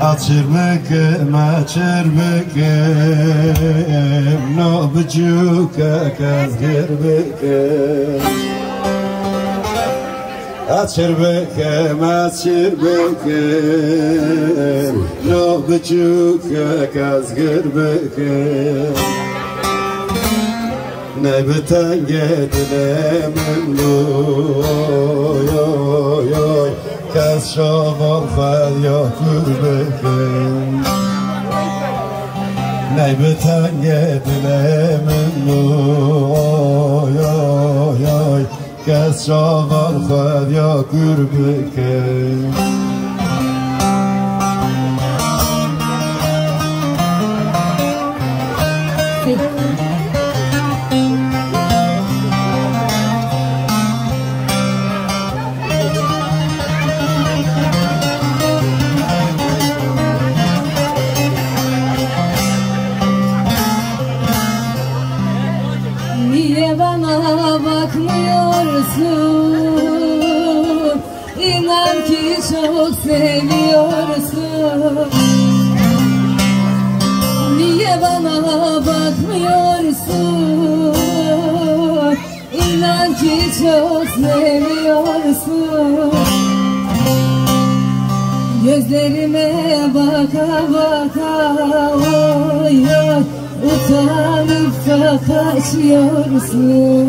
Açır mıkım, açır mıkım No bucuka kazgır mıkım Açır mıkım, açır mıkım No bucuka kazgır mıkım Ne biten gedilemin oy oy oy Kaz şoval fal yokur bekim Ne biten gedilemin oy oy oy Kaz şoval fal bakmıyorsun İnan ki çok seviyorsun. Niye bana bakmıyorsun? İnan ki çok seviyorsun. Gözlerime baka baka oy oy Utanıp da kaçıyorsun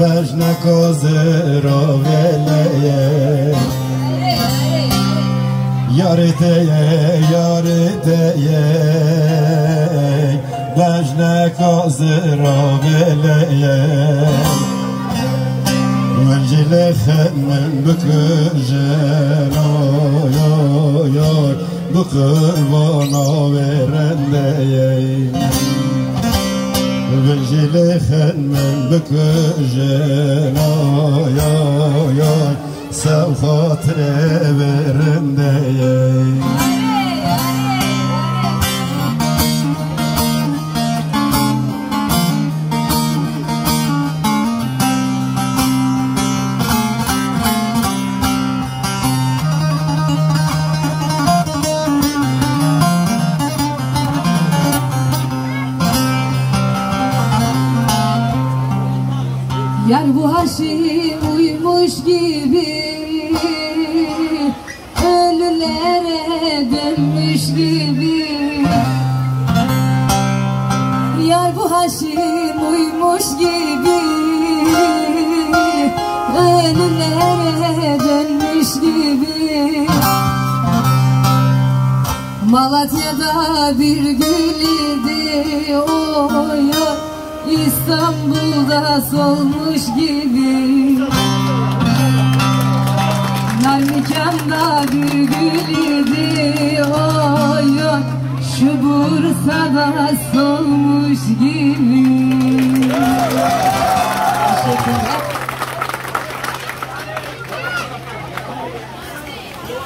kaçıyorsun Yareteye, yareteye Bejne kozero veleye Yareteye, yareteye Bejne kozero veleye Vencile xemmen büküjen Oy oy oy Bu kırbana verendeye Vencile xemmen büküjen Oy oy oy Sev hatire verendeye Yar Ölülere dönmüş gibi. Yar bu haşim uymuş gibi. Ölülere dönmüş gibi. Malatya'da bir gül idi. Oy İstanbul'da solmuş gibi Narmikan'da bir gül idi oy oy. Şu Bursa'da solmuş gibi